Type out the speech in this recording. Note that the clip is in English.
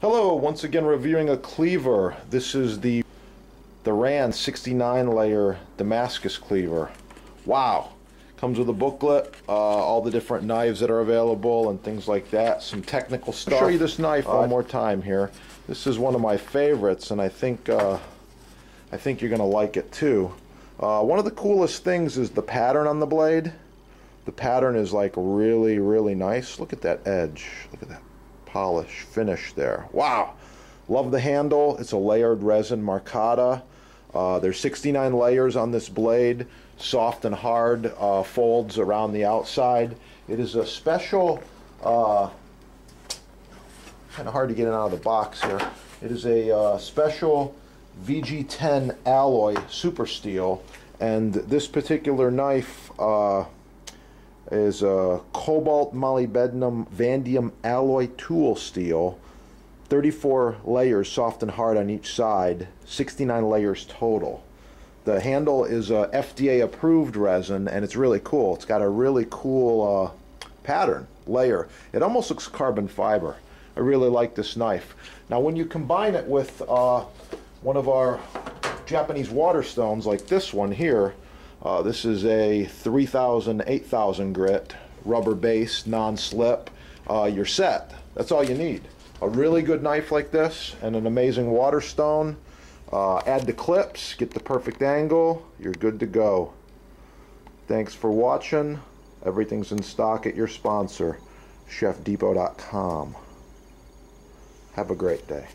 Hello, once again reviewing a cleaver. This is the the Rand 69 layer Damascus cleaver. Wow. Comes with a booklet, uh, all the different knives that are available and things like that. Some technical stuff. I'll show you this knife uh, one more time here. This is one of my favorites and I think uh, I think you're going to like it too. Uh, one of the coolest things is the pattern on the blade. The pattern is like really, really nice. Look at that edge. Look at that polish finish there. Wow. Love the handle. It's a layered resin Micarta. Uh, there's 69 layers on this blade, soft and hard uh, folds around the outside. It is a special, uh, kind of hard to get it out of the box here. It is a uh, special VG10 alloy super steel, and this particular knife uh, is a cobalt molybdenum vanadium alloy tool steel 34 layers soft and hard on each side 69 layers total. The handle is a FDA approved resin and it's really cool. It's got a really cool uh, pattern layer. It almost looks carbon fiber. I really like this knife. Now when you combine it with uh, one of our Japanese Waterstones like this one here uh, this is a 3000, 8000 grit, rubber base, non-slip. Uh, you're set. That's all you need. A really good knife like this and an amazing Waterstone. Uh, add the clips, get the perfect angle, you're good to go. Thanks for watching. Everything's in stock at your sponsor, chefdepot.com. Have a great day.